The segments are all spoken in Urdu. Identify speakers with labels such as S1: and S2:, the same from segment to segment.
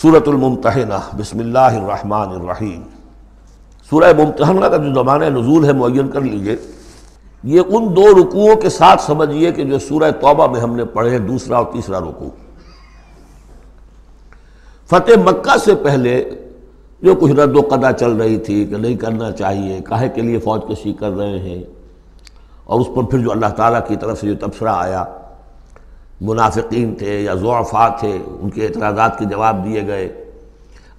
S1: سورة الممتحنہ بسم اللہ الرحمن الرحیم۔ سورہ ممتحنہ کا جو زمانہ نزول ہے، معین کر لیجیے۔ یہ ان دو رکوعوں کے ساتھ سمجھیے کہ جو سورہ توبہ میں ہم نے پڑھے دوسرا اور تیسرا رکوع۔ فتح مکہ سے پہلے جو کچھ رد و قدا چل رہی تھی کہ نہیں کرنا چاہیے، کاہے کے لیے فوج کشی کر رہے ہیں، اور اس پر پھر جو اللہ تعالیٰ کی طرف سے جو تبصرہ آیا منافقین تھے یا ضعفا تھے، ان کے اعتراضات کے جواب دیے گئے۔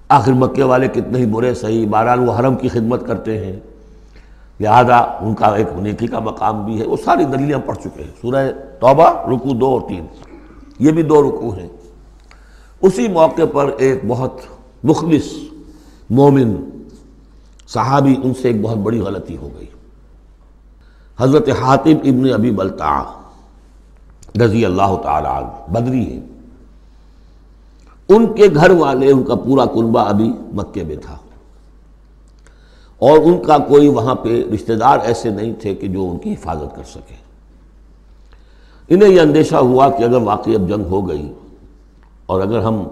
S1: آخر مکے والے کتنے ہی برے، صحیح، بہرحال وہ حرم کی خدمت کرتے ہیں۔ لہذا ان کا ایک نیکی کا مقام بھی ہے۔ وہ ساری دلیاں پڑھ چکے ہیں۔ سورہ توبہ رکو دو اور تین۔ یہ بھی دو رکو ہیں۔ اسی موقع پر ایک بہت مخلص مومن صحابی ان سے ایک بہت بڑی غلطی ہو گئی۔ حضرت حاطب ابن ابی بلتا رضی اللہ تعالی عنہ، بدری ہے ان کے گھر والے، ان کا پورا کنبہ ابھی مکے میں تھا۔ اور ان کا کوئی وہاں پہ رشتہ دار ایسے نہیں تھے کہ جو ان کی حفاظت کر سکے۔ انہیں یہ اندیشہ ہوا کہ اگر واقعی اب جنگ ہو گئی اور اگر ہم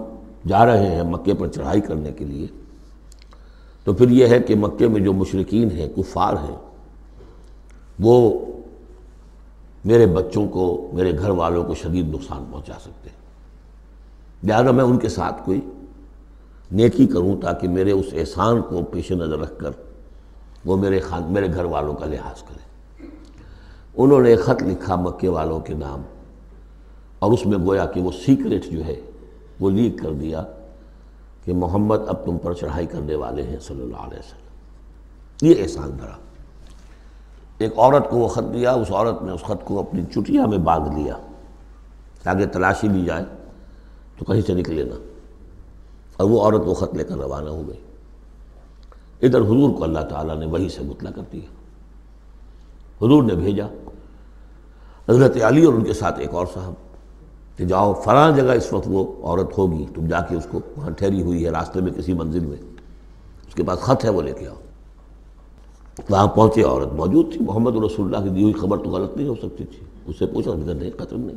S1: جا رہے ہیں مکے پر چڑھائی کرنے کے لیے، تو پھر یہ ہے کہ مکے میں جو مشرقین ہیں، کفار ہیں، وہ میرے بچوں کو، میرے گھر والوں کو شدید نقصان پہنچا سکتے ہیں۔ لہٰذا میں ان کے ساتھ کوئی نیکی کروں تاکہ میرے اس احسان کو پیش نظر رکھ کر وہ میرے خان، میرے گھر والوں کا لحاظ کریں۔ انہوں نے خط لکھا مکے والوں کے نام اور اس میں گویا کہ وہ سیکرٹ جو ہے وہ لیک کر دیا کہ محمد اب تم پر چڑھائی کرنے والے ہیں صلی اللہ علیہ وسلم۔ یہ احسان دھرا ایک عورت کو وہ خط دیا، اس عورت نے اس خط کو اپنی چٹیا میں باندھ لیا۔ تاکہ تلاشی لی جائے، تو کہیں سے نکلے نا اور وہ عورت وہ خط لے کر روانہ ہو گئی۔ ادھر حضور کو اللہ تعالیٰ نے وہی سے مطلع کر دیا۔ حضور نے بھیجا۔ حضرت علی اور ان کے ساتھ ایک اور صاحب کہ جاؤ، فلاں جگہ اس وقت وہ عورت ہوگی، تم جا کے اس کو وہاں ٹھہری ہوئی ہے، راستے میں کسی منزل میں۔ اس کے پاس خط ہے، وہ لے کے آؤ۔ وہاں پہنچے عورت موجود تھی، محمد رسول اللہ کی دی ہوئی خبر تو غلط نہیں ہو سکتی تھی۔ اس سے پوچھا نہیں قتل نہیں۔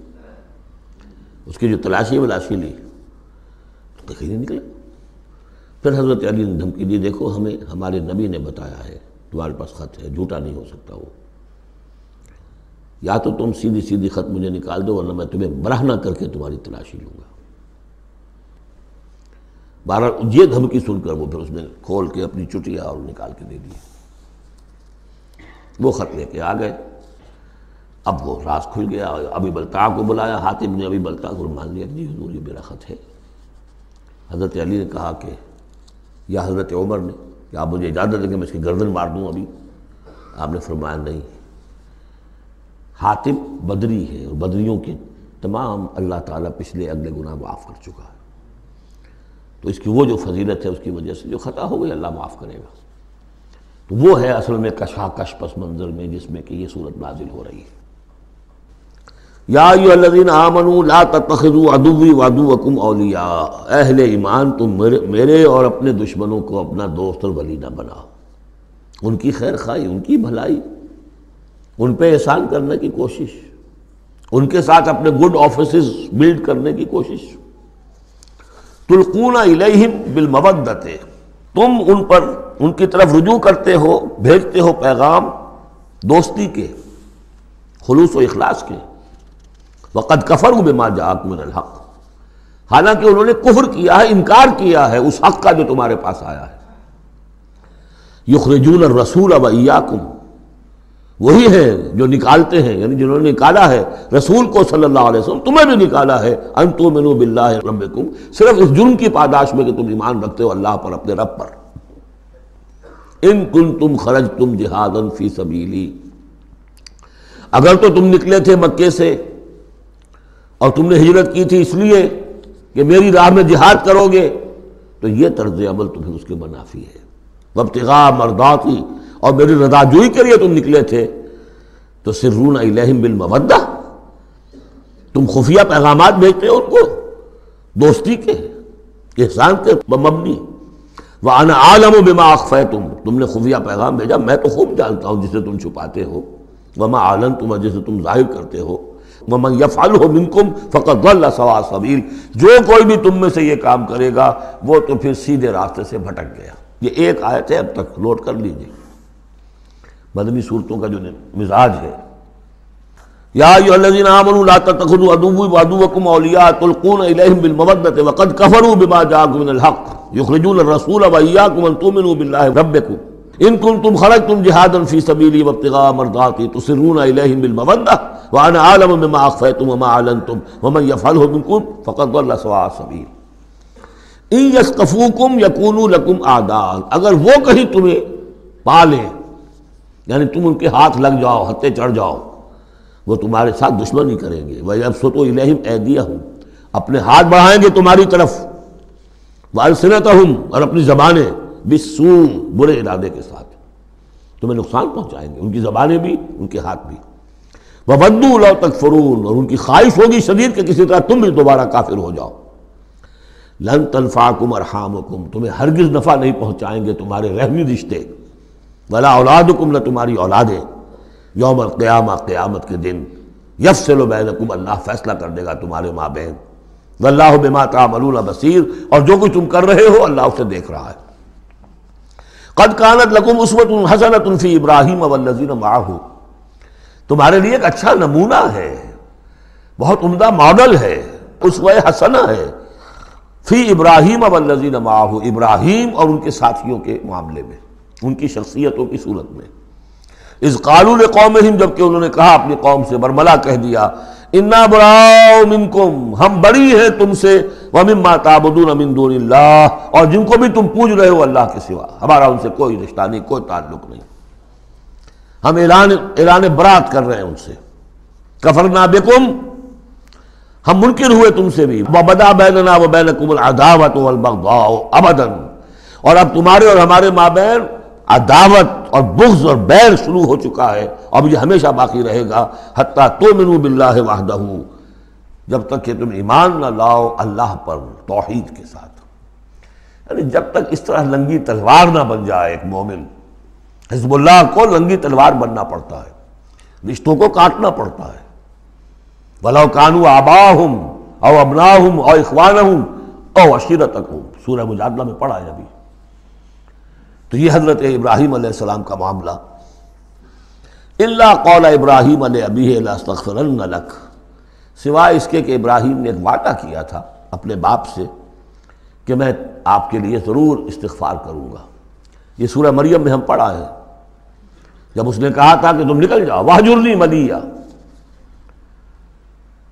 S1: اس کی جو تلاشی ولاشی لی۔ تو کہیں نہیں نکلا پھر حضرت علی نے دھمکی دی، دیکھو، ہمیں، ہمارے نبی نے بتایا ہے، تمہارے پاس خط ہے، جھوٹا نہیں ہو سکتا وہ۔ یا تو تم سیدھی سیدھی خط مجھے نکال دو، ورنہ میں تمہیں برہنہ کر کے تمہاری تلاشی لوں گا۔ بارہ یہ دھمکی سن کر وہ پھر اس نے کھول کے اپنی چٹیا اور نکال کے دے دی۔ وہ خط لے کے آ گئے۔ اب وہ راز کھل گیا ابھی بلتا کو بلایا، حاتم نے ابھی بلتا کو مان لیا جی حضور یہ میرا خط ہے۔ حضرت علی نے کہا کہ یا حضرت عمر نے کہ آپ مجھے اجازت دیں کہ میں اس کی گردن مار دوں ابھی۔ آپ نے فرمایا نہیں۔ حاتم بدری ہے اور بدریوں کے تمام اللہ تعالیٰ پچھلے اگلے گناہ معاف کر چکا ہے۔ تو اس کی وہ جو فضیلت ہے، اس کی وجہ سے جو خطا ہو گئی، اللہ معاف کرے گا۔ تو وہ ہے اصل میں کشاکش پس منظر میں جس میں کہ یہ صورت نازل ہو رہی ہے۔ یا الذین آمنوا لا تتخذوا عدوی وعدوکم اولیاء۔ اہل ایمان، تم میرے اور اپنے دشمنوں کو اپنا دوست اور ولی نہ بناؤ۔ ان کی خیر خواہی، ان کی بھلائی، ان پہ احسان کرنے کی کوشش۔ ان کے ساتھ اپنے گڈ آفیسز بلڈ کرنے کی کوشش۔ تلقون الیہم بالمودت۔ تم ان پر ان کی طرف رجوع کرتے ہو، بھیجتے ہو پیغام دوستی کے، خلوص و اخلاص کے۔ وقت کفر بما جاءک من الحق۔ حالانکہ انہوں نے کفر کیا ہے، انکار کیا ہے، اس حق کا جو تمہارے پاس آیا ہے۔ یخرجون الرسول و ایاکم۔ وہی ہے جو نکالتے ہیں یعنی جنہوں نے نکالا ہے، رسول کو صلی اللہ علیہ وسلم، تمہیں بھی نکالا ہے۔ انتو منو باللہ ربکم۔ صرف اس جرم کی پاداش میں کہ تم ایمان رکھتے ہو اللہ پر، اپنے رب پر۔ ان کن تم خرج تم جہاد فی سبیلی۔ اگر تو تم نکلے تھے مکے سے اور تم نے ہجرت کی تھی اس لیے کہ میری راہ میں جہاد کرو گے، تو یہ طرز عمل تو پھر اس کے منافی ہے۔ وبتغاء مرداتی اور میری رضا جوئی کے لیے تم نکلے تھے۔ تو سرون الہم بالمودہ۔ تم خفیہ پیغامات بھیجتے ہو ان کو۔ دوستی کے، احسان کے مبنی وہ عالم و بما اخفے تم تم نے خفیہ پیغام بھیجا، میں تو خوب جانتا ہوں جسے تم چھپاتے ہو۔ وما عالم تم جسے تم ظاہر کرتے ہو۔ ومن یفعلہ منکم فقط ضل سوا سبیل جو کوئی بھی تم میں سے یہ کام کرے گا، وہ تو پھر سیدھے راستے سے بھٹک گیا۔ یہ ایک آیت ہے، اب تک نوٹ کر لیجیے مدنی صورتوں کا جو مزاج ہے یا ایھا الذین آمنوا لا تتخذوا عدوی وعدوکم اولیاء تلقون الیہم بالمودۃ وقد کفروا بما جاءکم من الحق یخرجون الرسول وایاکم ان تؤمنوا باللہ ربکم ان کنتم خرجتم جہادا فی سبیلی وابتغاء مرضاتی تسرون الیہم بالمودۃ وانا عالم بما اخفیتم وما اعلنتم ومن يفعله منکم فقد ضل سواء السبیل ان یسقفوکم یکونوا لکم اعداء اگر وہ کہیں تمہیں پالیں یعنی تم ان کے ہاتھ لگ جاؤ ہتے چڑھ جاؤ وہ تمہارے ساتھ دشمنی کریں گے۔ وہ اب سو تو الہم ایدیا ہوں اپنے ہاتھ بڑھائیں گے تمہاری طرف۔ والسنت ہوں اور اپنی زبانیں بسوم برے ارادے کے ساتھ۔ تمہیں نقصان پہنچائیں گے۔ ان کی زبانیں بھی، ان کے ہاتھ بھی۔ وہ بدو لو تک فرون اور ان کی خواہش ہوگی شدید کہ کسی طرح تم بھی دوبارہ کافر ہو جاؤ۔ لن تنفاکم ارحامکم تمہیں ہرگز نفع نہیں پہنچائیں گے تمہارے رحمی رشتے۔ ولا اولادکم نہ تمہاری اولادیں۔ یوم القیامہ، قیامت کے دن یفصل بینکم، اللہ فیصلہ کر دے گا تمہارے ماں بہن۔ واللہ بما تعملون بصیر۔ اور جو کچھ تم کر رہے ہو، اللہ اسے دیکھ رہا ہے۔ قد کانت لکم اسوت حسنت فی ابراہیم والذین معاہو تمہارے لیے ایک اچھا نمونہ ہے، بہت عمدہ ماڈل ہے، اسوہ حسنہ ہے۔ فی ابراہیم والذین معاہو ابراہیم اور ان کے ساتھیوں کے معاملے میں، ان کی شخصیتوں کی صورت میں۔ اس قالول قوم جبکہ انہوں نے کہا، اپنی قوم سے برملا کہہ دیا، انا براؤ منکم، ہم بڑی ہیں تم سے، وَمِمَّا تَعْبُدُونَ مِن دُونِ اللَّهِ اور جن کو بھی تم پوج رہے ہو اللہ کے سوا، ہمارا ان سے کوئی رشتہ نہیں، کوئی تعلق نہیں۔ ہم اعلان اعلان برات کر رہے ہیں ان سے۔ کفرنا بکم ہم منکر ہوئے تم سے بھی۔ وَبَدَا بَيْنَنَا وَبَيْنَكُمُ الْعَدَاوَةُ وَالْبَغْضَاءُ ابدا۔ اور اب تمہارے اور ہمارے مابین عداوت اور بغض اور بیر شروع ہو چکا ہے، اب یہ ہمیشہ باقی رہے گا، حتیٰ تو منو بلّہ وحدہ، جب تک کہ تم ایمان نہ لاؤ اللہ پر توحید کے ساتھ۔ یعنی جب تک اس طرح لنگی تلوار نہ بن جائے ایک مومن، حزب اللہ کو لنگی تلوار بننا پڑتا ہے، رشتوں کو کاٹنا پڑتا ہے۔ بلاؤ کانو آبا ہوں او ابنا ہوں او اخوان ہوں او اشیرت ہوں سورہ مجادلہ میں پڑھا ہے ابھی۔ تو یہ حضرت ابراہیم علیہ السلام کا معاملہ۔ اللہ قول ابراہیم علیہ ابی لک۔ سوائے اس کے کہ ابراہیم نے ایک وعدہ کیا تھا اپنے باپ سے کہ میں آپ کے لیے ضرور استغفار کروں گا۔ یہ سورہ مریم میں ہم پڑھا ہے۔ جب اس نے کہا تھا کہ تم نکل جاؤ وہ جرنی ملیہ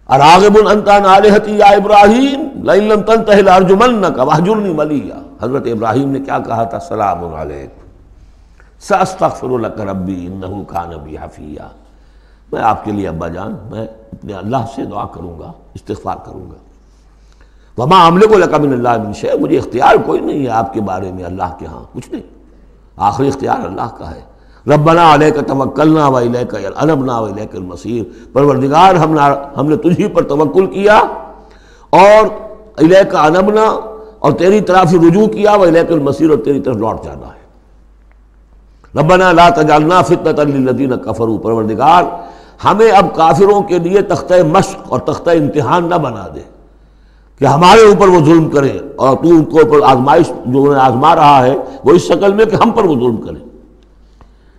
S1: اراغب انتا نالحتی یا ابراہیم، لئن تنتہی لارجمنک وحجرنی ملیہ حضرت ابراہیم نے کیا کہا تھا؟ سلام علیکم۔ ساستغفر لک ربی انہو کان بی حفیہ۔ میں آپ کے لیے ابا جان، میں اپنے اللہ سے دعا کروں گا، استغفار کروں گا۔ وما عملے کو لکا من اللہ من شے مجھے اختیار کوئی نہیں ہے آپ کے بارے میں اللہ کے ہاں کچھ نہیں۔ آخری اختیار اللہ کا ہے۔ ربنا علیہ توکلنا و الیک الانبنا و الیک المصیر۔ پروردگار، ہم نے تجھی پر توکل کیا اور الیک انبنا اور تیری طرف رجوع کیا و الیک المصیر اور تیری طرف لوٹ جانا ہے۔ ربنا لا تجعلنا فتنة للذین کفروا۔ پروردگار، ہمیں اب کافروں کے لیے تختہ مشق اور تختہ امتحان نہ بنا دے کہ ہمارے اوپر وہ ظلم کرے اور تو ان کو اوپر آزمائش جو انہیں آزما رہا ہے، وہ اس شکل میں کہ ہم پر وہ ظلم کرے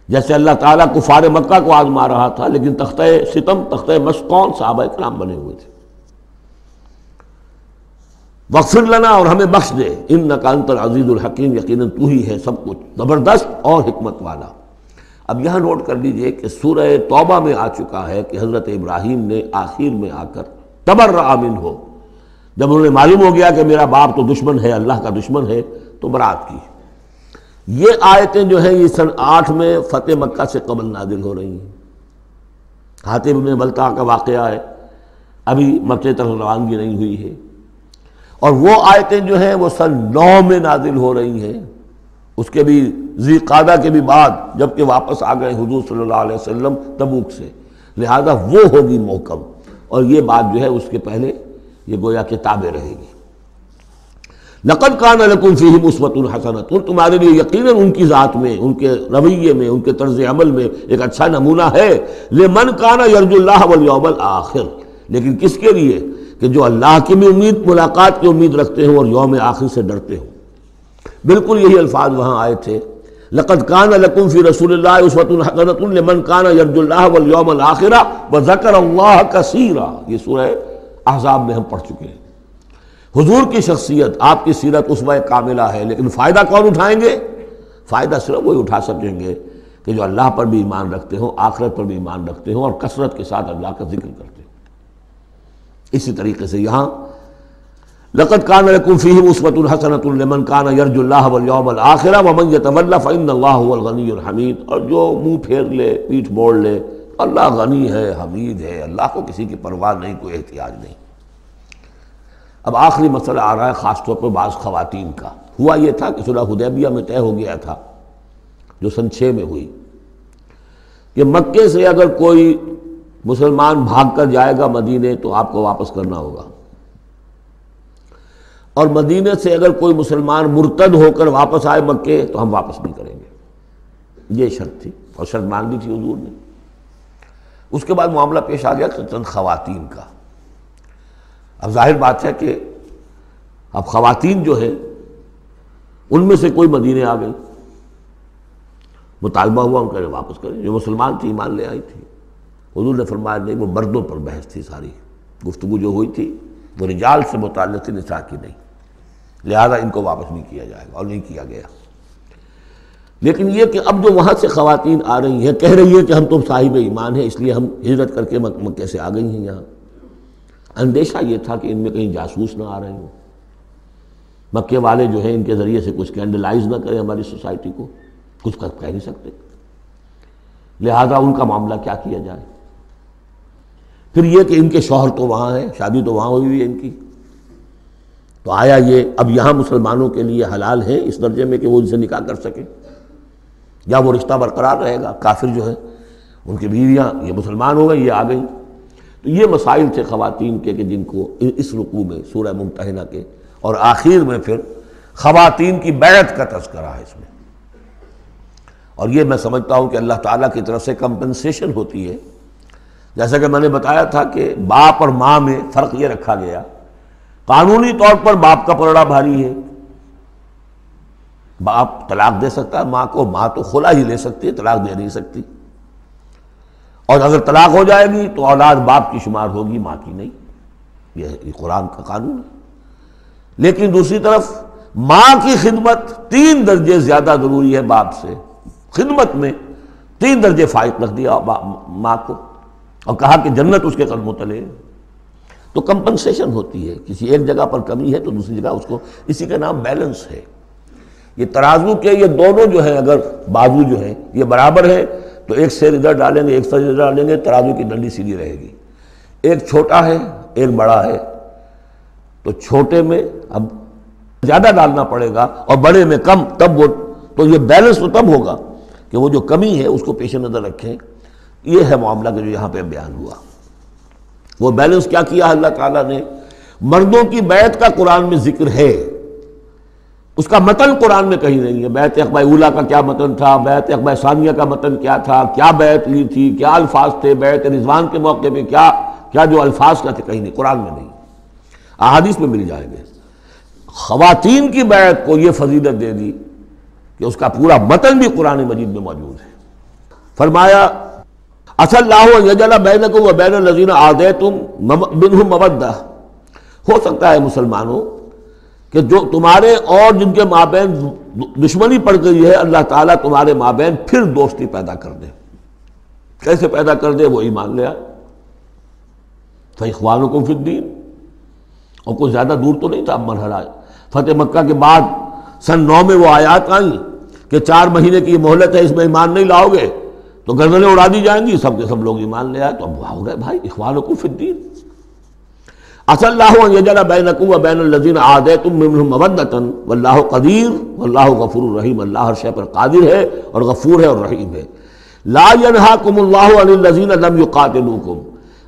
S1: جیسے اللہ تعالیٰ کفار مکہ کو آزما رہا تھا، لیکن تختہ ستم، تختہ مشقون صحابہ کرام بنے ہوئے تھے؟ وقفر لنا اور ہمیں بخش دے۔ ان نقانت عزیز الحکیم یقیناً تو ہی ہے سب کچھ۔ زبردست اور حکمت والا۔ اب یہاں نوٹ کر لیجیے کہ سورہ توبہ میں آ چکا ہے کہ حضرت ابراہیم نے آخر میں آ کر تبر آمن ہو جب انہوں نے معلوم ہو گیا کہ میرا باپ تو دشمن ہے، اللہ کا دشمن ہے، تو برات کی۔ یہ آیتیں جو ہیں، یہ سن آٹھ میں فتح مکہ سے قبل نازل ہو رہی ہیں۔ حاطب میں بلتا کا واقعہ ہے۔ ابھی مکے طرف روانگی نہیں ہوئی ہے۔ اور وہ آیتیں جو ہیں وہ سن نو میں نازل ہو رہی ہیں۔ اس کے بھی ذی قادہ کے بھی بعد جبکہ واپس آ گئے حضور صلی اللہ علیہ وسلم تبوک سے۔ لہذا وہ ہوگی محکم۔ اور یہ بات جو ہے اس کے پہلے یہ گویا کتابیں رہے گی۔ نقد کان لکم فیہم اسوت الحسنت تمہارے لیے یقیناً ان کی ذات میں، ان کے رویے میں، ان کے طرز عمل میں ایک اچھا نمونہ ہے۔ لمن کان یرج اللہ والیوم الاخر۔ لیکن کس کے لیے؟ کہ جو اللہ کی بھی امید، ملاقات کی امید رکھتے ہوں اور یوم آخر سے ڈرتے ہوں بالکل یہی الفاظ وہاں آئے تھے۔ لقد کان لکم فی رسول اللہ عصوت الحقنۃ لمن کان یرج اللہ والیوم الاخرہ وذکر اللہ کثیرا۔ یہ سورہ احزاب میں ہم پڑھ چکے ہیں۔ حضور کی شخصیت، آپ کی سیرت اس وقت کاملہ ہے، لیکن فائدہ کون اٹھائیں گے؟ فائدہ صرف وہی اٹھا سکیں گے کہ جو اللہ پر بھی ایمان رکھتے ہوں، آخرت پر بھی ایمان رکھتے ہوں اور کثرت کے ساتھ اللہ کا ذکر کرتے ہوں۔ اسی طریقے سے یہاں لقت کان لکم فیہم عصوت الحسنۃ لمن کان یرج اللہ والیوم الاخرہ ومن یتولی فإن اللہ هو الغنی الحمید اور جو منہ پھیر لے، پیٹھ موڑ لے، اللہ غنی ہے، حمید ہے، اللہ کو کسی کی پرواہ نہیں، کوئی احتیاج نہیں۔ اب آخری مسئلہ آ رہا ہے، خاص طور پر بعض خواتین کا۔ ہوا یہ تھا کہ صلح حدیبیہ میں طے ہو گیا تھا، جو سن چھ میں ہوئی۔ کہ مکے سے اگر کوئی مسلمان بھاگ کر جائے گا مدینے تو آپ کو واپس کرنا ہوگا۔ اور مدینے سے اگر کوئی مسلمان مرتد ہو کر واپس آئے مکے تو ہم واپس نہیں کریں گے۔ یہ شرط تھی اور شرط مان لی تھی حضور نے۔ اس کے بعد معاملہ پیش آ گیا چند خواتین کا۔ اب ظاہر بات ہے کہ اب خواتین جو ہیں، ان میں سے کوئی مدینے آ گئی۔ مطالبہ ہوا ان کا واپس کریں۔ جو مسلمان تھی، ایمان لے آئی تھی۔ حضور نے فرمایا نہیں، وہ مردوں پر بحث تھی ساری۔ گفتگو جو ہوئی تھی، وہ رجال سے متعلق تھی، نساء کی نہیں۔ لہذا ان کو واپس نہیں کیا جائے گا اور نہیں کیا گیا۔ لیکن یہ کہ اب جو وہاں سے خواتین آ رہی ہیں، کہہ رہی ہیں کہ ہم تو صاحب ایمان ہیں، اس لیے ہم ہجرت کر کے مکے سے آ گئی ہیں یہاں۔ اندیشہ یہ تھا کہ ان میں کہیں جاسوس نہ آ رہے ہوں۔ مکے والے جو ہیں، ان کے ذریعے سے کچھ کینڈلائز نہ کریں ہماری سوسائٹی کو۔ کچھ کہہ نہیں سکتے۔ لہذا ان کا معاملہ کیا کیا جائے؟ پھر یہ کہ ان کے شوہر تو وہاں ہیں، شادی تو وہاں ہوئی ہوئی ہے ان کی۔ تو آیا یہ اب یہاں مسلمانوں کے لیے حلال ہے اس درجے میں کہ وہ ان سے نکاح کر سکیں۔ یا وہ رشتہ برقرار رہے گا، کافر جو ہے، ان کی بیویاں، یہ مسلمان ہو گئی یہ آ گئیں۔ تو یہ مسائل تھے خواتین کے کہ جن کو اس رقوع میں، سورہ ممتحنہ کے، اور آخر میں پھر خواتین کی بیعت کا تذکرہ ہے اس میں۔ اور یہ میں سمجھتا ہوں کہ اللہ تعالیٰ کی طرف سے کمپنسیشن ہوتی ہے۔ جیسا کہ میں نے بتایا تھا کہ باپ اور ماں میں فرق یہ رکھا گیا، قانونی طور پر باپ کا پرڑا بھاری ہے۔ باپ طلاق دے سکتا ہے، ماں کو، ماں تو کھلا ہی لے سکتی ہے، طلاق دے نہیں سکتی۔ اور اگر طلاق ہو جائے گی تو اولاد باپ کی شمار ہوگی، ماں کی نہیں۔ یہ قرآن کا قانون ہے۔ لیکن دوسری طرف ماں کی خدمت تین درجے زیادہ ضروری ہے باپ سے۔ خدمت میں تین درجے فائد رکھ دیا ماں کو۔ اور کہا کہ جنت اس کے قدموں تلے تو کمپنسیشن ہوتی ہے، کسی ایک جگہ پر کمی ہے تو دوسری جگہ اس کو، اسی کا نام بیلنس ہے۔ یہ ترازو کے یہ دونوں جو ہیں، اگر بازو جو ہیں، یہ برابر ہے، تو ایک سیر ادھر ڈالیں گے، ایک سیر ادھر ڈالیں گے، ترازو کی ڈنڈی سیدھی رہے گی۔ ایک چھوٹا ہے، ایک بڑا ہے۔ تو چھوٹے میں اب زیادہ ڈالنا پڑے گا اور بڑے میں کم، تب وہ، تو یہ بیلنس تو تب ہوگا کہ وہ جو کمی ہے، اس کو پیش نظر رکھیں۔ یہ ہے معاملہ کہ جو یہاں پہ بیان ہوا۔ وہ بیلنس کیا کیا اللہ تعالیٰ نے مردوں کی بیعت کا قرآن میں ذکر ہے۔ اس کا متن قرآن میں کہیں نہیں ہے۔ بیعت اقبا اولا کا کیا متن تھا؟ بیعت اقبا ثانیہ کا متن کیا تھا؟ کیا بیعت لی تھی؟ کیا الفاظ تھے؟ بیعت رضوان کے موقع پہ کیا؟ کیا جو الفاظ کا تھے؟ کہیں نہیں، قرآن میں نہیں۔ احادیث میں مل جائیں گے۔ خواتین کی بیعت کو یہ فضیلت دے دی کہ اس کا پورا متن بھی قرآن مجید میں موجود ہے۔ فرمایا اصل اللہ بین کو وہ بین الزین آدے تم بن مبدہ ہو سکتا ہے مسلمانوں کہ جو تمہارے اور جن کے مابین دشمنی پڑ گئی ہے، اللہ تعالیٰ تمہارے مابین پھر دوستی پیدا کر دے۔ کیسے پیدا کر دے؟ وہ ایمان لے آئے تو اخوانوں کو الدین۔ اور کوئی زیادہ دور تو نہیں تھا اب مرحلہ۔ فتح مکہ کے بعد سن نو میں وہ آیات آئیں کہ چار مہینے کی یہ مہلت ہے، اس میں ایمان نہیں لاؤ گے۔ تو گردنیں اڑا دی جائیں گی، سب کے سب لوگ ایمان لے آئے، تو اب ہو گئے، بھائی اخوان کو فدین اصل اللہ یجل بینکم و بین الذین عادیتم منہم مودتا، واللہ قدیر، واللہ غفور الرحیم، اللہ ہر شے پر قادر ہے اور غفور ہے اور رحیم ہے۔ لا ینہاکم اللہ عن الذین لم یقاتلوکم۔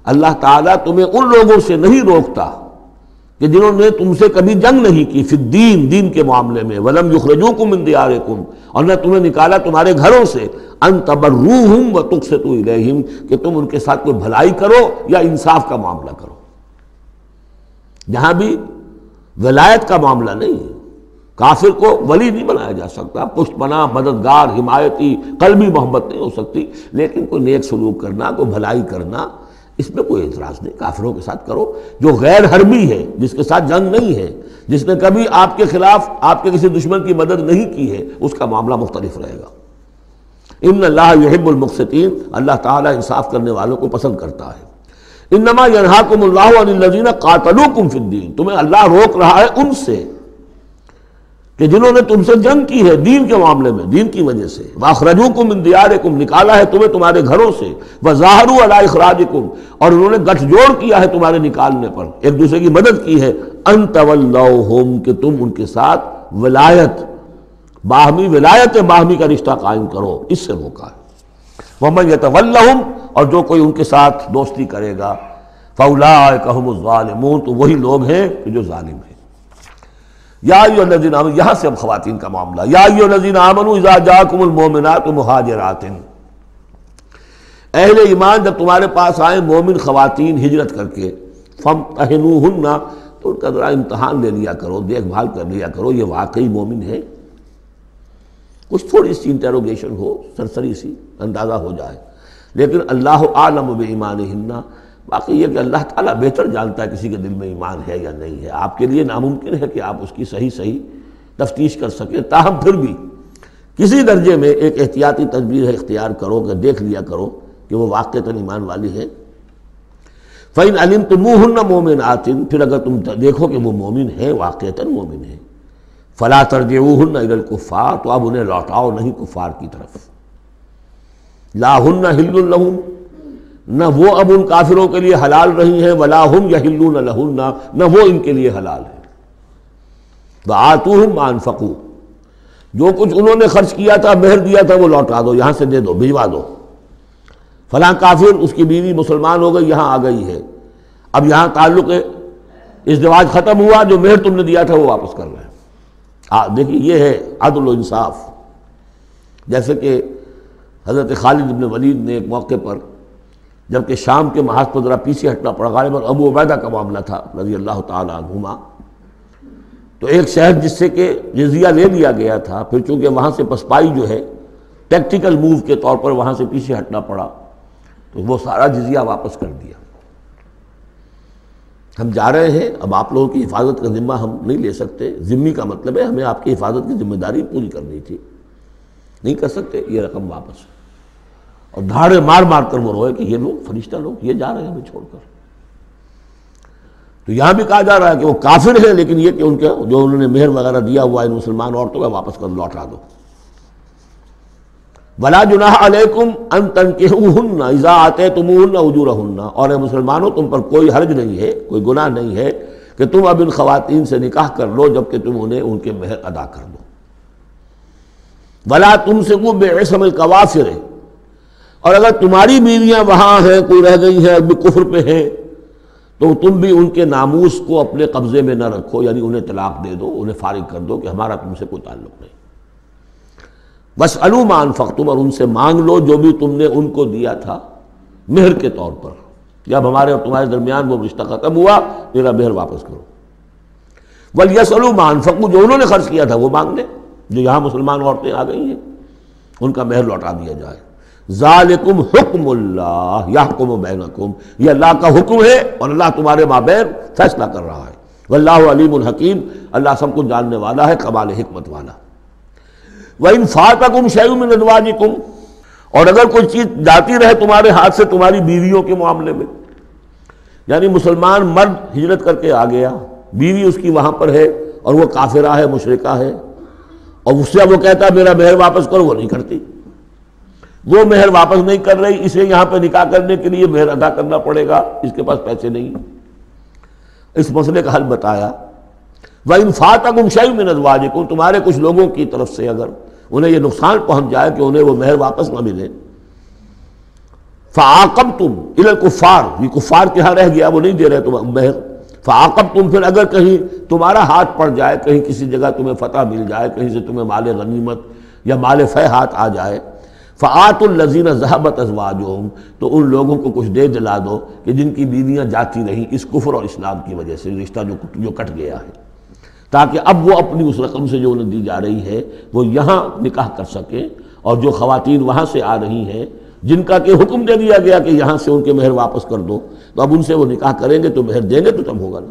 S1: اللہ تعالیٰ تمہیں ان لوگوں سے نہیں روکتا کہ جنہوں نے تم سے کبھی جنگ نہیں کی پھر دین دین کے معاملے میں، ولم یخرجوکم من دیارکم، اور نہ تمہیں نکالا تمہارے گھروں سے، ان تبروہم و تقسطوا الیہم، کہ تم ان کے ساتھ کوئی بھلائی کرو یا انصاف کا معاملہ کرو۔ جہاں بھی ولایت کا معاملہ نہیں ہے، کافر کو ولی نہیں بنایا جا سکتا پشت پناہ مددگار، حمایتی، قلبی محبت نہیں ہو سکتی، لیکن کوئی نیک سلوک کرنا، کوئی بھلائی کرنا اس میں کوئی اعتراض نہیں، کافروں کے ساتھ کرو۔ جو غیر حربی ہے، جس کے ساتھ جنگ نہیں ہے، جس نے کبھی آپ کے خلاف آپ کے کسی دشمن کی مدد نہیں کی ہے، اس کا معاملہ مختلف رہے گا۔ ان اللہ یحب المقصطین اللہ تعالیٰ انصاف کرنے والوں کو پسند کرتا ہے۔ انما ینہاکم اللہ عن الذین قاتلوکم فی الدین، تمہیں اللہ روک رہا ہے ان سے۔ کہ جنہوں نے تم سے جنگ کی ہے دین کے معاملے میں، دین کی وجہ سے۔ واخرجوکم من دیارکم نکالا ہے تمہیں تمہارے گھروں سے۔ وظاہروا علی اخراجکم اور انہوں نے گٹھ جوڑ کیا ہے تمہارے نکالنے پر۔ ایک دوسرے کی مدد کی ہے۔ ان تولوہم کہ تم ان کے ساتھ ولایت، باہمی ولایت، باہمی کا رشتہ قائم کرو۔ اس سے روکا ہے۔ محمد یتولہم اور جو کوئی ان کے ساتھ دوستی کرے گا فاولائکہم الظالمون، تو وہی لوگ ہیں کہ جو ظالم ہیں۔ یا ایو الذین آمنوا، یہاں سے اب خواتین کا معاملہ۔ یا ایو الذین آمنوا، اذا جاکم المؤمنات مہاجرات۔ اہل ایمان جب تمہارے پاس آئیں مومن خواتین ہجرت کر کے فم تو ان کا ذرا امتحان لے لیا کرو، دیکھ بھال کر لیا کرو، یہ واقعی مومن ہے۔ کچھ تھوڑی سی انٹروگیشن ہو، سرسری سی، اندازہ ہو جائے۔ لیکن اللہ عالم بے ایمان ہننا باقی یہ کہ اللہ تعالیٰ بہتر جانتا ہے کسی کے دل میں ایمان ہے یا نہیں ہے۔ آپ کے لیے ناممکن ہے کہ آپ اس کی صحیح صحیح تفتیش کر سکیں، تاہم پھر بھی کسی درجے میں ایک احتیاطی تدبیر اختیار کرو، کہ دیکھ لیا کرو کہ وہ واقع ایمان والی ہے۔ فعین علم تو منہ مومن آتن پھر اگر تم دیکھو کہ وہ مومن ہے واقع مومن ہے۔ فلا ترج ہن کفار تو اب انہیں لوٹاؤ، نہیں کفار کی طرف۔ لاہن ہل الحم نہ وہ اب ان کافروں کے لیے حلال رہی ہیں ولا ہم یا ہلو نہ نہ وہ ان کے لیے حلال ہے۔ آتو ہم مان فکو جو کچھ انہوں نے خرچ کیا تھا، مہر دیا تھا، وہ لوٹا دو، یہاں سے دے دو، بھجوا دو۔ فلاں کافر، اس کی بیوی مسلمان ہو گئی، یہاں آ گئی ہے۔ اب یہاں تعلق ہے ازدواج ختم ہوا، جو مہر تم نے دیا تھا، وہ واپس کر رہے ہیں۔ دیکھیے، یہ ہے عدل و انصاف۔ جیسے کہ حضرت خالد ابن ولید نے ایک موقع پر جبکہ شام کے محاذ پر ذرا پیچھے ہٹنا پڑا غالب ابو عبیدہ کا معاملہ تھا رضی اللہ تعالیٰ عنہما۔ تو ایک شہر جس سے کہ جزیہ لے لیا گیا تھا، پھر چونکہ وہاں سے پسپائی جو ہے ٹیکٹیکل موو کے طور پر وہاں سے پیچھے ہٹنا پڑا، تو وہ سارا جزیہ واپس کر دیا۔ ہم جا رہے ہیں، اب آپ لوگوں کی حفاظت کا ذمہ ہم نہیں لے سکتے۔ ذمہ کا مطلب ہے، ہمیں آپ کی حفاظت کی ذمہ داری پوری کرنی تھی۔ نہیں کر سکتے، یہ رقم واپس۔ اور دھاڑے مار مار کر وہ روئے کہ یہ لوگ فرشتہ لوگ یہ جا رہے ہیں ہمیں چھوڑ کر۔ تو یہاں بھی کہا جا رہا ہے کہ وہ کافر ہیں، لیکن یہ کہ ان کے جو انہوں نے مہر وغیرہ دیا ہوا ہے مسلمان عورتوں کا واپس کر لوٹا دو۔ بلا جناح علیکم ان تنکحوہن اذا آتے تمہن اجورہن اور اے مسلمانوں، تم پر کوئی حرج نہیں ہے، کوئی گناہ نہیں ہے کہ تم اب ان خواتین سے نکاح کر لو جبکہ تم انہیں ان کے مہر ادا کر دو۔ بلا تم سے وہ بے عصم القوافر اور اگر تمہاری بیویاں وہاں ہیں، کوئی رہ گئی ہیں ابھی کفر پہ ہیں، تو تم بھی ان کے ناموس کو اپنے قبضے میں نہ رکھو یعنی انہیں طلاق دے دو، انہیں فارغ کر دو کہ ہمارا تم سے کوئی تعلق نہیں۔ بس علومان فختم اور ان سے مانگ لو جو بھی تم نے ان کو دیا تھا، مہر کے طور پر۔ جب ہمارے اور تمہارے درمیان وہ رشتہ ختم ہوا، میرا مہر واپس کرو۔ بل یس علومان فکو جو انہوں نے خرچ کیا تھا، وہ مانگ لیں جو یہاں مسلمان عورتیں آ گئی ہیں، ان کا مہر لوٹا دیا جائے۔ ذالکم حکم اللہ یحکم بینکم، یہ اللہ کا حکم ہے اور اللہ تمہارے مابین فیصلہ کر رہا ہے۔ واللہ علیم الحکیم، اللہ سب کو جاننے والا ہے، کمال حکمت والا۔ وَإِن فَاتَكُمْ شَيْءٌ مِّنْ أَزْوَاجِكُمْ، اور اگر کوئی چیز جاتی رہے تمہارے ہاتھ سے تمہاری بیویوں کے معاملے میں یعنی مسلمان مرد ہجرت کر کے آ گیا، بیوی اس کی وہاں پر ہے اور وہ کافرہ ہے مشرقہ ہے، اور اس سے وہ کہتا ہے، میرا مہر واپس کرو، وہ نہیں کرتی۔ وہ مہر واپس نہیں کر رہی، اسے یہاں پہ نکاح کرنے کے لیے مہر ادا کرنا پڑے گا، اس کے پاس پیسے نہیں۔ اس مسئلے کا حل بتایا۔ وہ انفاط شعیب میں نظواج تمہارے کچھ لوگوں کی طرف سے اگر انہیں یہ نقصان پہنچ جائے کہ انہیں وہ مہر واپس نہ ملے۔ فعاقب تم ادھر کفار یہ کفار کے ہاں رہ گیا، وہ نہیں دے رہے تم مہر۔ فعاقب تم پھر اگر کہیں تمہارا ہاتھ پڑ جائے، کہیں کسی جگہ تمہیں فتح مل جائے، کہیں سے تمہیں مال غنیمت یا مال فہ ہاتھ آ جائے فعت الزین ذہبت ازواج تو ان لوگوں کو کچھ دے دلا دو کہ جن کی بیویاں جاتی رہیں اس کفر اور اسلام کی وجہ سے، رشتہ جو جو کٹ گیا ہے۔ تاکہ اب وہ اپنی اس رقم سے جو انہیں دی جا رہی ہے، وہ یہاں نکاح کر سکیں اور جو خواتین وہاں سے آ رہی ہیں، جن کا کہ حکم دے دیا گیا کہ یہاں سے ان کے مہر واپس کر دو، تو اب ان سے وہ نکاح کریں گے، تو مہر دیں گے، تو تب ہوگا نا۔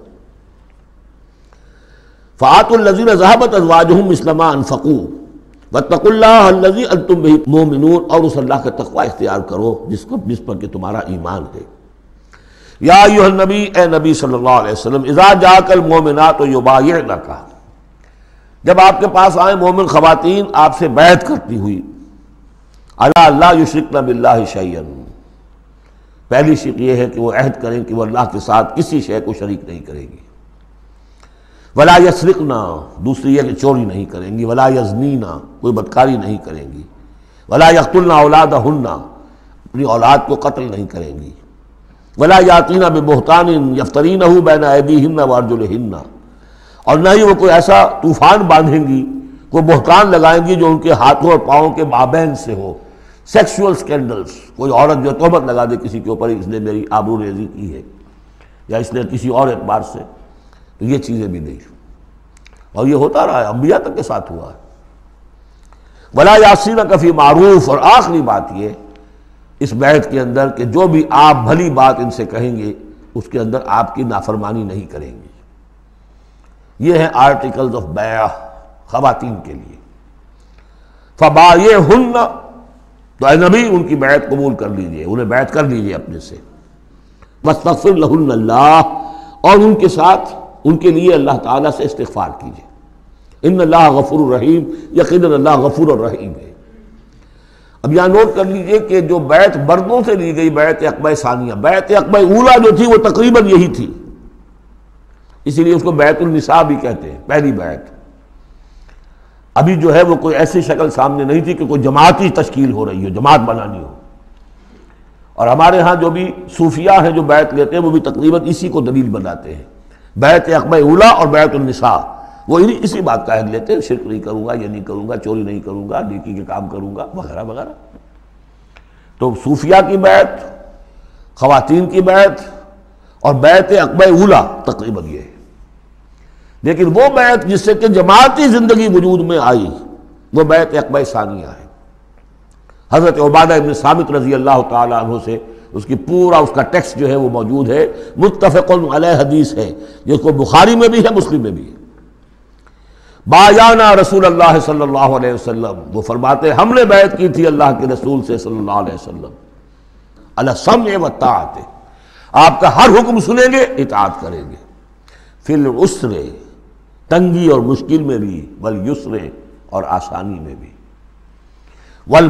S1: فعت الزین ذہبت ازواجہم اسلمہ انفقو وطق اللہ الزی التم بھی مومنون، اور اس اللہ کا تقوی اختیار کرو جس کو جس پر کہ تمہارا ایمان ہے۔ یا ایوہ النبی، اے نبی صلی اللہ علیہ وسلم، اذا جا کل مومنات و یبایعنا کا جب آپ کے پاس آئے مومن خواتین، آپ سے بیعت کرتی ہوئی اللہ اللہ یشرکن باللہ شیئن پہلی شک یہ ہے کہ وہ عہد کریں کہ وہ اللہ کے ساتھ کسی شے کو شریک نہیں کرے گی ولا یسرقنا، دوسری یہ کہ چوری نہیں کریں گی، ولا یزنینا، کوئی بدکاری نہیں کریں گی، ولا یقتلنا اولاد ہننا اپنی اولاد کو قتل نہیں کریں گی، ولا یاتینہ بے بہتان یفترین ہو بین عیدی ہن وارجل اور نہ ہی وہ کوئی ایسا طوفان باندھیں گی، کوئی بہتان لگائیں گی جو ان کے ہاتھوں اور پاؤں کے مابین سے ہو سیکسول سکینڈلز کوئی عورت جو تہمت لگا دے کسی کے اوپر، اس نے میری آبرو ریزی کی ہے، یا اس نے کسی اور اعتبار سے تو یہ چیزیں بھی نہیں اور یہ ہوتا رہا ہے، انبیاء تک کے ساتھ ہوا ہے۔ ولا یاسین کفی معروف۔ اور آخری بات یہ، اس بیعت کے اندر کہ جو بھی آپ بھلی بات ان سے کہیں گے، اس کے اندر آپ کی نافرمانی نہیں کریں گے۔ یہ ہے آرٹیکلز آف بیع خواتین کے لیے۔ فبا یہ ہن تو اے نبی، ان کی بیعت قبول کر لیجیے، انہیں بیعت کر لیجیے اپنے سے۔ مستغفر لہن اللہ اور ان کے ساتھ ان کے لیے اللہ تعالیٰ سے استغفار کیجیے ان اللہ غفور الرحیم یقین اللہ غفور الرحیم ہے۔ اب یہاں نوٹ کر لیجیے کہ جو بیت بردوں سے لی گئی بیت اقبا ثانیہ بیت اقبا اولا جو تھی، وہ تقریباً یہی تھی۔ اسی لیے اس کو بیت النساء بھی کہتے ہیں، پہلی بیت ابھی جو ہے وہ کوئی ایسی شکل سامنے نہیں تھی کہ کوئی جماعتی تشکیل ہو رہی ہو، جماعت بنانی ہو۔ اور ہمارے ہاں جو بھی صوفیہ ہیں جو بیت لیتے ہیں، وہ بھی تقریباً اسی کو دلیل بناتے ہیں۔ بیت اقبا اولا اور بیت النساء۔ وہ اسی بات کا عہد لیتے ہیں، شرک نہیں کروں گا، یہ نہیں کروں گا، چوری نہیں کروں گا، نیکی کے کام کروں گا، وغیرہ وغیرہ۔ تو صوفیہ کی بیت، خواتین کی بیت اور بیت اقبا اولا تقریباً یہ ہے۔ لیکن وہ بیت جس سے کہ جماعتی زندگی وجود میں آئی، وہ بیت اقبا ثانیہ ہے۔ حضرت عبادہ ابن ثابت رضی اللہ تعالیٰ عنہ سے اس کی پورا اس کا ٹیکسٹ جو ہے وہ موجود ہے متفق علیہ حدیث ہے جس کو بخاری میں بھی ہے، مسلم میں بھی ہے۔ بایانہ رسول اللہ صلی اللہ علیہ وسلم، وہ فرماتے ہم نے بیعت کی تھی اللہ کے رسول سے صلی اللہ علیہ وسلم۔ اللہ و طاعت آپ کا ہر حکم سنیں گے، اطاعت کریں گے۔ فل اسرے تنگی اور مشکل میں بھی ول یسرے اور آسانی میں بھی۔ ول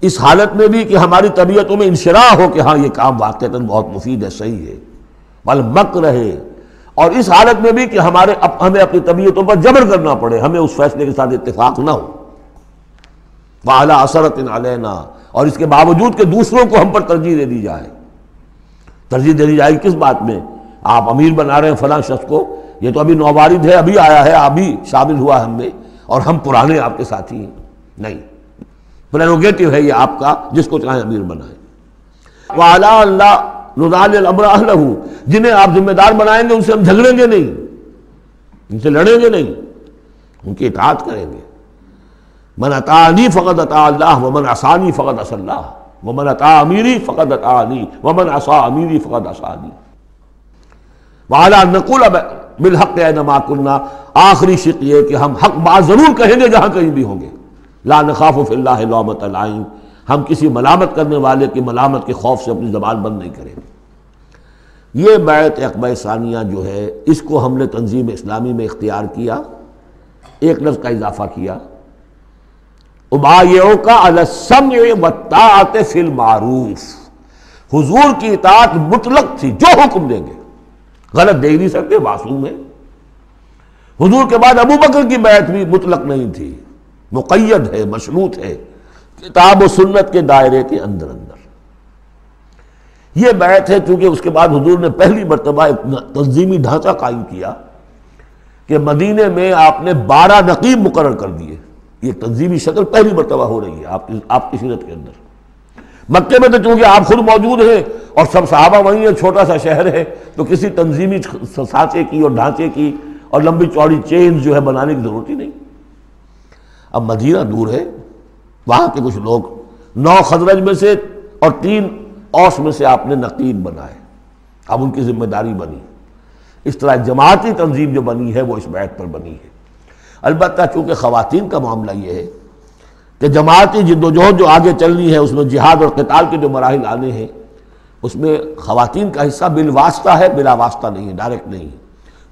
S1: اس حالت میں بھی کہ ہماری طبیعتوں میں انشراح ہو کہ ہاں یہ کام واقع بہت مفید ہے، صحیح ہے۔ بل مک رہے۔ اور اس حالت میں بھی کہ ہمارے ہمیں اپنی طبیعتوں پر جبر کرنا پڑے، ہمیں اس فیصلے کے ساتھ اتفاق نہ ہو۔ اعلیٰ اثرت علینا اور اس کے باوجود کہ دوسروں کو ہم پر ترجیح دے دی جائے۔ ترجیح دے دی جائے کس بات میں؟ آپ امیر بنا رہے ہیں فلاں شخص کو، یہ تو ابھی نوبارد ہے، ابھی آیا ہے، ابھی شامل ہوا ہم میں، اور ہم پرانے آپ کے ساتھی ہیں۔ نہیں۔ پرینوگیٹو ہے یہ آپ کا جس کو چاہیں امیر بنائیں وعلا اللہ نزال الامر اہلہ جنہیں آپ ذمہ دار بنائیں گے ان سے ہم جھگڑیں گے نہیں۔ ان سے لڑیں گے نہیں۔ ان کی اطاعت کریں گے۔ من اطاعنی فقط اطاع اللہ، ومن عصانی فقط عص اللہ۔ ومن اطاع امیری فقط اطاعنی ومن عصا امیری فقط عصانی وعلا نقول بالحق اینما کننا آخری شک یہ کہ ہم حق بات ضرور کہیں گے جہاں کہیں بھی ہوں گے۔ لا نخاف فی اللہ لومت العین۔ ہم کسی ملامت کرنے والے کی ملامت کے خوف سے اپنی زبان بند نہیں کریں۔ یہ بیعت اقبا ثانیہ جو ہے، اس کو ہم نے تنظیم اسلامی میں اختیار کیا، ایک لفظ کا اضافہ کیا۔ ابایوں کا السمع فی المعروف۔ حضور کی اطاعت مطلق تھی، جو حکم دیں گے۔ غلط دے نہیں سکتے، معصوم ہے حضور کے بعد ابو بکر کی بیعت بھی مطلق نہیں تھی۔ مقید ہے، مشروط ہے، کتاب و سنت کے دائرے کے اندر اندر۔ یہ بیعت ہے چونکہ اس کے بعد حضور نے پہلی مرتبہ ایک تنظیمی ڈھانچہ قائم کیا کہ مدینے میں آپ نے بارہ نقیب مقرر کر دیے۔ یہ تنظیمی شکل پہلی مرتبہ ہو رہی ہے آپ کی آپ کی سیرت کے اندر۔ مکے میں تو چونکہ آپ خود موجود ہیں اور سب صحابہ وہیں ہیں، چھوٹا سا شہر ہے، تو کسی تنظیمی سانچے کی اور ڈھانچے کی اور لمبی چوڑی چین جو ہے بنانے کی ضرورت ہی نہیں۔ اب مدینہ دور ہے، وہاں کے کچھ لوگ نو خدرج میں سے اور تین اوس میں سے آپ نے نقیب بنائے۔ اب ان کی ذمہ داری بنی۔ اس طرح جماعتی تنظیم جو بنی ہے، وہ اس بیت پر بنی ہے۔ البتہ چونکہ خواتین کا معاملہ یہ ہے کہ جماعتی جد و جہد جو آگے چلنی ہے، اس میں جہاد اور قتال کے جو مراحل آنے ہیں، اس میں خواتین کا حصہ بالواسطہ ہے، بلا واسطہ نہیں ہے، ڈائریکٹ نہیں ہے۔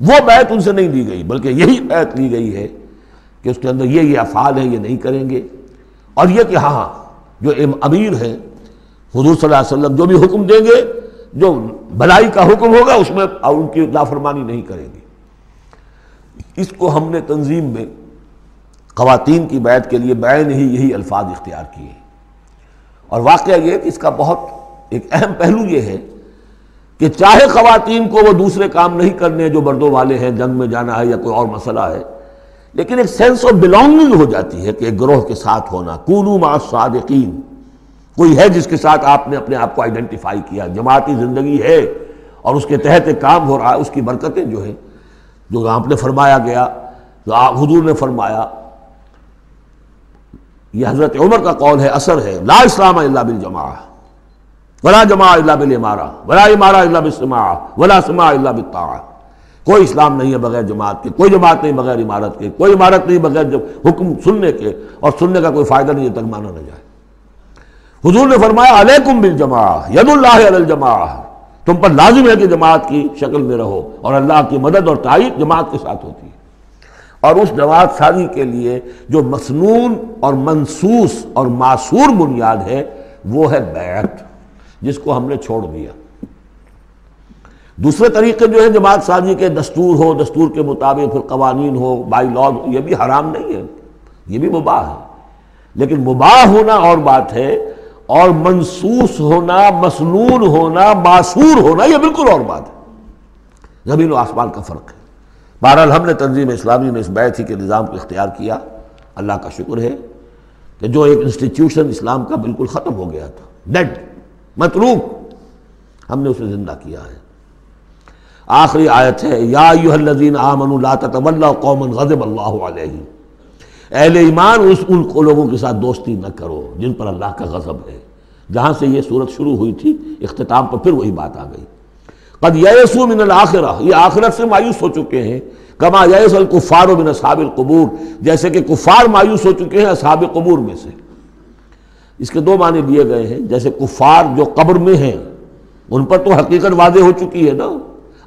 S1: وہ بیعت ان سے نہیں دی گئی، بلکہ یہی بیعت لی گئی ہے کہ اس کے اندر یہ یہ افعال ہیں یہ نہیں کریں گے۔ اور یہ کہ ہاں, ہاں، جو امیر ہیں حضور صلی اللہ علیہ وسلم جو بھی حکم دیں گے جو بلائی کا حکم ہوگا اس میں ان کی نافرمانی نہیں کریں گے۔ اس کو ہم نے تنظیم میں خواتین کی بیعت کے لیے بین ہی یہی الفاظ اختیار کیے۔ اور واقعہ یہ کہ اس کا بہت ایک اہم پہلو یہ ہے کہ چاہے خواتین کو وہ دوسرے کام نہیں کرنے جو بردوں والے ہیں جنگ میں جانا ہے یا کوئی اور مسئلہ ہے لیکن ایک سینس آف بلونگنگ ہو جاتی ہے کہ ایک گروہ کے ساتھ ہونا۔ کونو ما صادقین کوئی ہے جس کے ساتھ آپ نے اپنے آپ کو آئیڈینٹیفائی کیا۔ جماعتی زندگی ہے اور اس کے تحت ایک کام ہو رہا ہے، اس کی برکتیں جو ہیں، جو آپ نے فرمایا گیا، جو حضور نے فرمایا۔ یہ حضرت عمر کا قول ہے، اثر ہے۔ لا اسلام اللہ بالجماع ولا جماع اللہ بالامارہ۔ ولا امارہ اللہ بالسماع ولا سماع اللہ بالطاعہ۔ کوئی اسلام نہیں ہے بغیر جماعت کے، کوئی جماعت نہیں بغیر عمارت کے، کوئی عمارت نہیں بغیر حکم سننے کے اور سننے کا کوئی فائدہ نہیں ہے تک مانا نہ جائے۔ حضور نے فرمایا، علیکم بالجماع ید اللہ علی الجماع تم پر لازم ہے کہ جماعت کی شکل میں رہو اور اللہ کی مدد اور تائید جماعت کے ساتھ ہوتی ہے۔ اور اس جماعت سازی کے لیے جو مسنون اور منسوس اور معصور بنیاد ہے، وہ ہے بیعت، جس کو ہم نے چھوڑ دیا۔ دوسرے طریقے جو ہے جماعت سازی کے دستور ہو، دستور کے مطابق پھر قوانین ہو بائی لاز ہو یہ بھی حرام نہیں ہے، یہ بھی مباح ہے۔ لیکن مباح ہونا اور بات ہے، اور منسوس ہونا، مسنون ہونا، معصور ہونا، یہ بالکل اور بات ہے۔ زمین و آسمان کا فرق ہے۔ بہرحال ہم نے تنظیم اسلامی میں اس بیت ہی کے نظام کو اختیار کیا۔ اللہ کا شکر ہے کہ جو ایک انسٹیٹیوشن اسلام کا بالکل ختم ہو گیا تھا۔ ڈیڈ مطلوب، ہم نے اسے زندہ کیا ہے۔ آخری آیت ہے، یا ایوہ الذین آمنوا لا تتولوا قوما غضب اللہ علیہ اہل ایمان اس ان لوگوں کے ساتھ دوستی نہ کرو جن پر اللہ کا غضب ہے۔ جہاں سے یہ صورت شروع ہوئی تھی، اختتام پر پھر وہی بات آ گئی۔ قد یسو من الآخرہ، یہ آخرت سے مایوس ہو چکے ہیں۔ کما یس الکفار من اصحاب القبور، جیسے کہ کفار مایوس ہو چکے ہیں اصحاب قبور میں سے۔ اس کے دو معنی دیے گئے ہیں، جیسے کفار جو قبر میں ہیں، ان پر تو حقیقت واضح ہو چکی ہے نا۔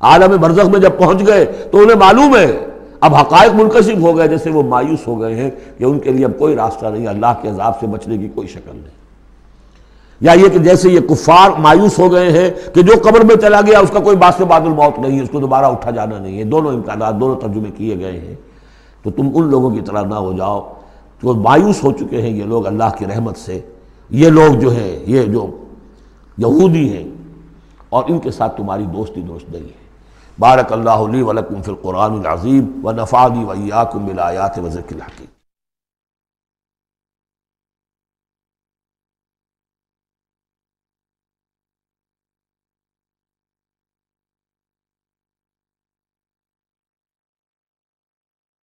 S1: عالم برزخ میں جب پہنچ گئے تو انہیں معلوم ہے۔ اب حقائق منقسم ہو گئے، جیسے وہ مایوس ہو گئے ہیں کہ ان کے لیے اب کوئی راستہ نہیں، اللہ کے عذاب سے بچنے کی کوئی شکل نہیں۔ یا یہ کہ جیسے یہ کفار مایوس ہو گئے ہیں کہ جو قبر میں چلا گیا، اس کا کوئی باس بادل موت نہیں ہے اس کو دوبارہ اٹھا جانا نہیں ہے۔ دونوں امکانات، دونوں ترجمے کیے گئے ہیں۔ تو تم ان لوگوں کی طرح نہ ہو جاؤ۔ تو مایوس ہو چکے ہیں، یہ لوگ اللہ کی رحمت سے، یہ لوگ جو ہیں، یہ جو یہودی ہیں، اور ان کے ساتھ تمہاری دوستی دوست نہیں ہے۔ بارک اللہ علی ولکم فی القرآن العظیم و نفادی ویاکم بالآیات و ذکر الحکیم